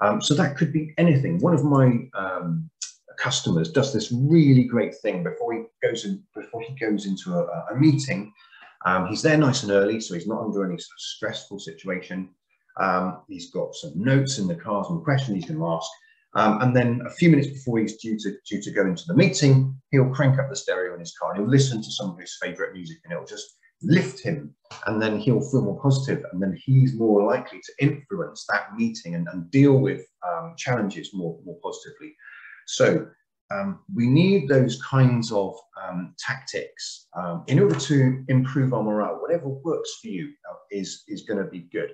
Um, so that could be anything. One of my um, customers does this really great thing before he goes in, before he goes into a, a meeting. Um, he's there nice and early, so he's not under any sort of stressful situation. Um, he's got some notes in the card, some questions he's going to ask. Um, and then a few minutes before he's due to, due to go into the meeting, he'll crank up the stereo in his car and he'll listen to some of his favorite music and it'll just lift him. And then he'll feel more positive and then he's more likely to influence that meeting and, and deal with um, challenges more, more positively. So um, we need those kinds of um, tactics um, in order to improve our morale. Whatever works for you uh, is, is going to be good.